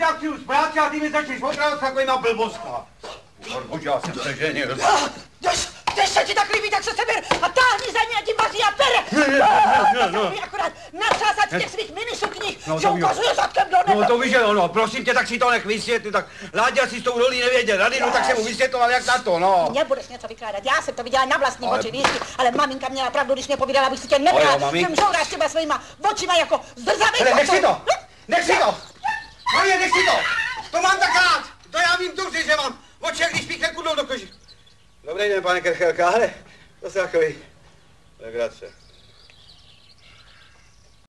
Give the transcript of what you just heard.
jako přijdu z práce a ty mi začneš opravdu s takovýma blbostkama. Bože, já jsem se ženil. Když, když se ti tak líbí, tak se seber a táhni za ní a ti vaří a pere. Ne, ne, ne, ne, ne. akorát nasázat těch svých minisukních, No, že ukazuje zadkem do nebe. No to víš, že ono, prosím tě, tak si to nech vysvětlit, tak Láďa si s tou rolí nevěděl rady, no tak jsem mu vysvětloval, jak na to, no. Mně budeš něco vykládat, já jsem to viděla na vlastní Ale- oči, víš, ale maminka měla pravdu, když mě povídala, abych si tě Ale nebral. mami. Jsem s těma svýma očima jako zdrzavý. Hele, nech si to, nech si to. Marie, nech si to. To mám tak rád. To já vím dobře, že mám oči, jak když píchne kudlou do koži. Dobrý den, pane Kerchelka, ale to se takový legrace.